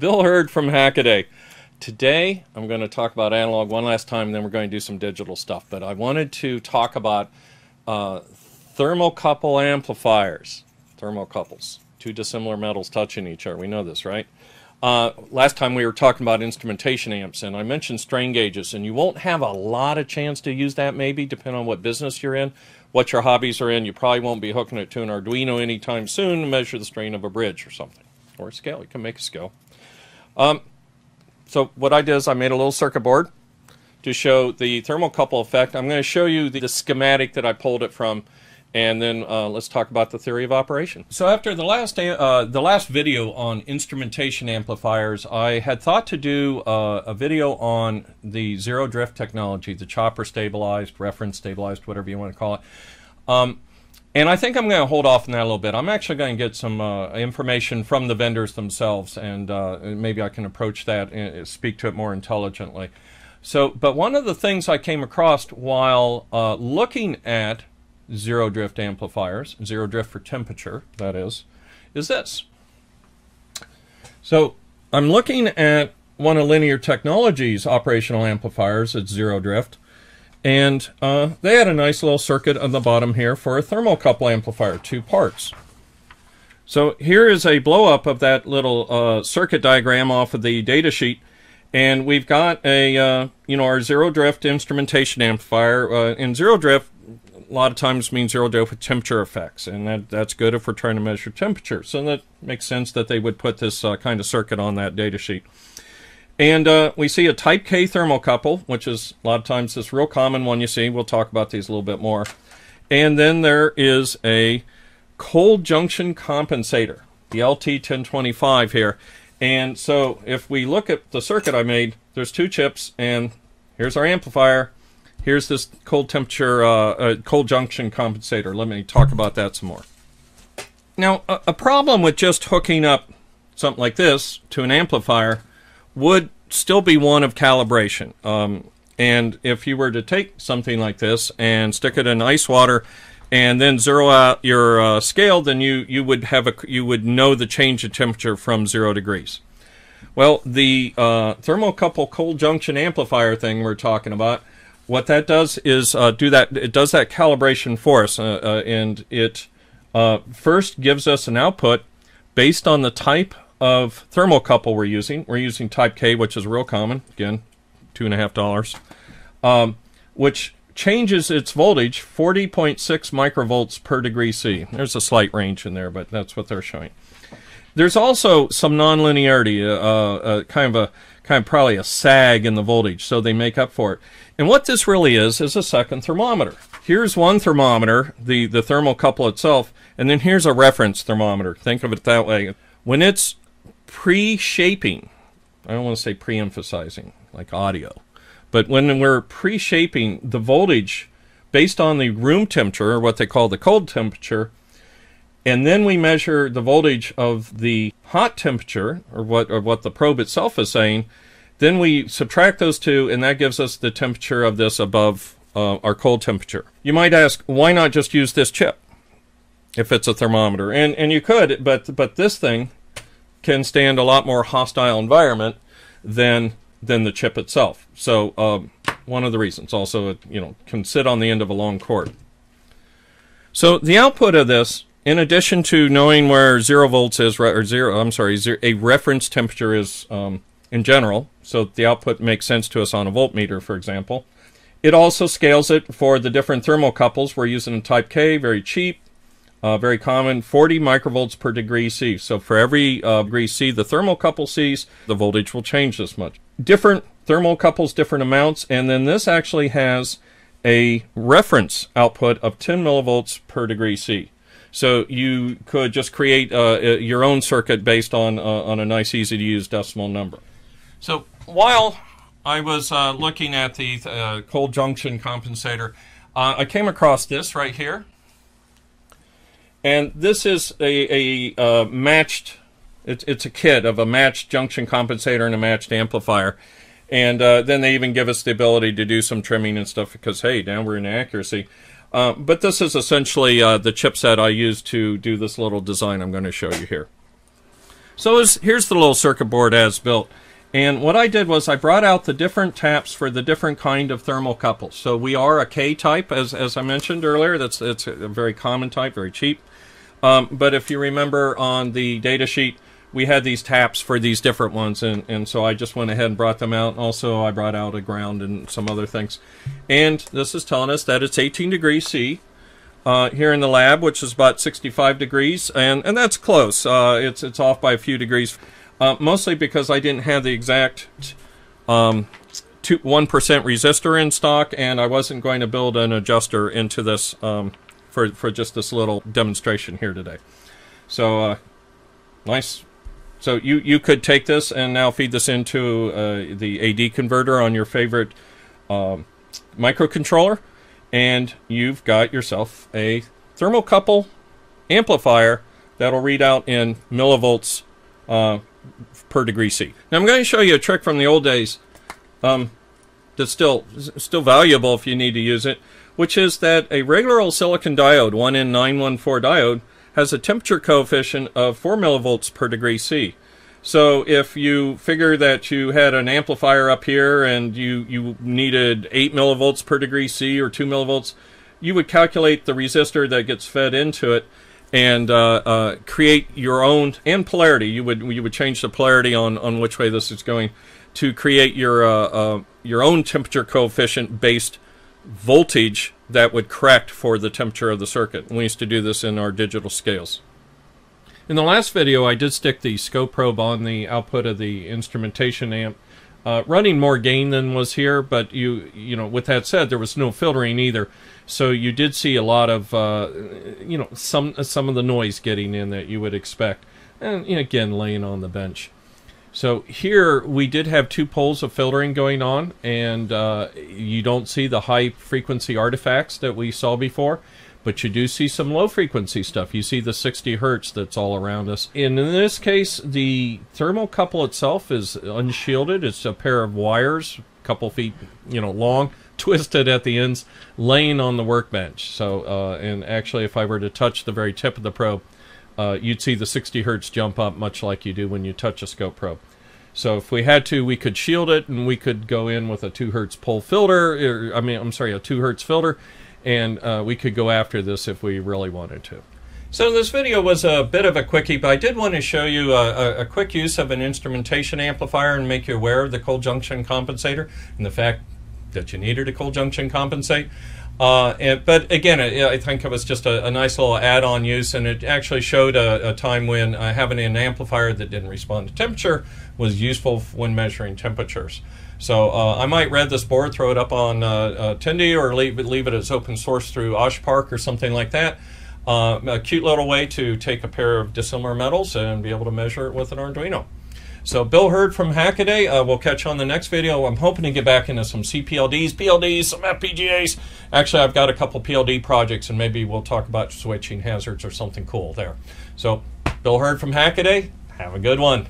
Bil Herd from Hackaday. Today, I'm going to talk about analog one last time, and then we're going to do some digital stuff. But I wanted to talk about uh, thermocouple amplifiers. Thermocouples, two dissimilar metals touching each other. We know this, right? Uh, last time we were talking about instrumentation amps, and I mentioned strain gauges, and you won't have a lot of chance to use that maybe, depending on what business you're in, what your hobbies are in. You probably won't be hooking it to an Arduino anytime soon to measure the strain of a bridge or something, or a scale. You can make a scale. Um, so what I did is I made a little circuit board to show the thermocouple effect. I'm going to show you the, schematic that I pulled it from, and then uh, let's talk about the theory of operation. So after the last uh, the last video on instrumentation amplifiers, I had thought to do uh, a video on the zero drift technology, the chopper stabilized, reference stabilized, whatever you want to call it. Um, and I think I'm going to hold off on that a little bit. I'm actually going to get some uh, information from the vendors themselves, and uh, maybe I can approach that and speak to it more intelligently. So, but one of the things I came across while uh, looking at zero drift amplifiers, zero drift for temperature, that is, is this. So, I'm looking at one of Linear Technology's operational amplifiers at zero drift, and uh, they had a nice little circuit on the bottom here for a thermocouple amplifier, two parts. So here is a blow up of that little uh, circuit diagram off of the data sheet. And we've got a, uh, you know, our zero drift instrumentation amplifier. Uh, in zero drift, a lot of times means zero drift with temperature effects. And that, that's good if we're trying to measure temperature. So that makes sense that they would put this uh, kind of circuit on that data sheet. And uh, we see a type K thermocouple, which is a lot of times this real common one you see. We'll talk about these a little bit more. And then there is a cold junction compensator, the LT1025 here. And so if we look at the circuit I made, there's two chips, and here's our amplifier. Here's this cold temperature, uh, uh, cold junction compensator. Let me talk about that some more. Now, a, a problem with just hooking up something like this to an amplifier would still be one of calibration. Um, and if you were to take something like this and stick it in ice water and then zero out your uh, scale, then you, you would have a you would know the change in temperature from zero degrees. Well, the uh, thermocouple cold junction amplifier thing we're talking about, what that does is uh, do that. It does that calibration for us, uh, uh, and it uh, first gives us an output based on the type of thermocouple we're using. We're using type K, which is real common. Again, two and a half dollars, um, which changes its voltage 40.6 microvolts per degree C. There's a slight range in there, but that's what they're showing. There's also some nonlinearity, uh, uh, kind of a kind of probably a sag in the voltage, so they make up for it. And what this really is is a second thermometer. Here's one thermometer, the the thermocouple itself, and then here's a reference thermometer. Think of it that way. When it's pre-shaping. I don't want to say pre-emphasizing like audio, but when we're pre-shaping the voltage based on the room temperature, or what they call the cold temperature, and then we measure the voltage of the hot temperature, or what or what the probe itself is saying, then we subtract those two, and that gives us the temperature of this above uh, our cold temperature. You might ask, why not just use this chip if it's a thermometer? And and you could, but but this thing can stand a lot more hostile environment than than the chip itself. So um, one of the reasons. Also, it, you know, can sit on the end of a long cord. So the output of this, in addition to knowing where zero volts is, or zero, I'm sorry, zero, a reference temperature is um, in general, so the output makes sense to us on a voltmeter, for example. It also scales it for the different thermocouples. We're using a type K, very cheap. Uh, very common, 40 microvolts per degree C. So for every uh, degree C the thermocouple sees, the voltage will change this much. Different thermocouples, different amounts, and then this actually has a reference output of 10 millivolts per degree C. So you could just create uh, your own circuit based on uh, on a nice, easy to use decimal number. So while I was uh, looking at the uh, cold junction compensator, I came across this right here. And this is a, a uh, matched, it's, it's a kit of a matched junction compensator and a matched amplifier. And uh, then they even give us the ability to do some trimming and stuff because, hey, now we're in accuracy. Uh, but this is essentially uh, the chipset I used to do this little design I'm going to show you here. So here's the little circuit board as built. And what I did was I brought out the different taps for the different kind of thermocouples. So we are a K type, as, as I mentioned earlier. That's it's a very common type, very cheap. Um, but if you remember on the data sheet, we had these taps for these different ones, and, and so I just went ahead and brought them out. Also, I brought out a ground and some other things. And this is telling us that it's 18 degrees C uh, here in the lab, which is about 65 degrees, and, and that's close. Uh, it's, it's off by a few degrees, uh, mostly because I didn't have the exact um, two, 1% resistor in stock, and I wasn't going to build an adjuster into this um, for, for just this little demonstration here today. So, uh, nice so you, you could take this and now feed this into uh, the AD converter on your favorite um, microcontroller, and you've got yourself a thermocouple amplifier that'll read out in millivolts uh, per degree C. Now I'm going to show you a trick from the old days um, that's still still valuable if you need to use it, which is that a regular old silicon diode, 1N914 diode, has a temperature coefficient of 4 millivolts per degree C. So if you figure that you had an amplifier up here and you, you needed 8 millivolts per degree C or 2 millivolts, you would calculate the resistor that gets fed into it and uh, uh, create your own and polarity. You would you would change the polarity on, on which way this is going to create your uh, uh your own temperature coefficient based voltage that would correct for the temperature of the circuit. We used to do this in our digital scales. In the last video, I did stick the scope probe on the output of the instrumentation amp, uh, running more gain than was here, but you you know, with that said, there was no filtering either, so you did see a lot of uh, you know some some of the noise getting in that you would expect, and again laying on the bench. So here we did have two poles of filtering going on, and uh, you don't see the high frequency artifacts that we saw before, but you do see some low frequency stuff. You see the 60 hertz that's all around us. And in this case, the thermocouple itself is unshielded. It's a pair of wires, a couple feet, you know, long, twisted at the ends, laying on the workbench. So, uh, and actually, if I were to touch the very tip of the probe, uh, you'd see the 60 hertz jump up much like you do when you touch a scope probe. So if we had to, we could shield it and we could go in with a 2 hertz pole filter, or, I mean, I'm sorry, a 2 hertz filter, and uh, we could go after this if we really wanted to. So this video was a bit of a quickie, but I did want to show you a, a, a, quick use of an instrumentation amplifier and make you aware of the cold junction compensator and the fact that you needed a cold junction compensate. Uh, and, but again, I, I, think it was just a, a nice little add-on use, and it actually showed a, a time when uh, having an amplifier that didn't respond to temperature was useful when measuring temperatures. So uh, I might read this board, throw it up on uh, uh, or leave it, leave it as open source through OSH Park or something like that. Uh, a cute little way to take a pair of dissimilar metals and be able to measure it with an Arduino. So Bil Herd from Hackaday. Uh, we'll catch you on the next video. I'm hoping to get back into some CPLDs, PLDs, some FPGAs. Actually, I've got a couple PLD projects, and maybe we'll talk about switching hazards or something cool there. So Bil Herd from Hackaday. Have a good one.